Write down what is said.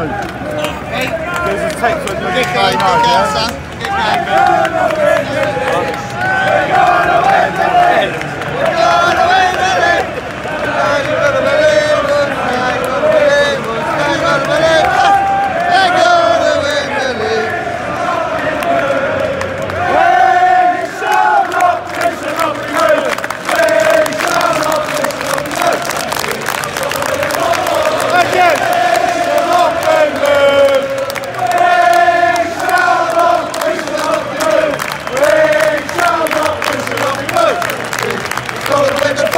Okay. Hey. There's a text on. Good game, son. Thank you.